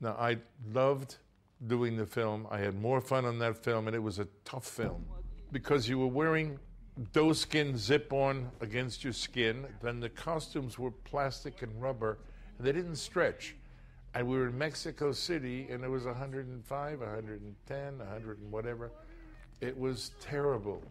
Now, I loved doing the film. I had more fun on that film, and it was a tough film because you were wearing doeskin zip on against your skin. Then the costumes were plastic and rubber, and they didn't stretch. And we were in Mexico City, and it was 105, 110, 100 and whatever. It was terrible.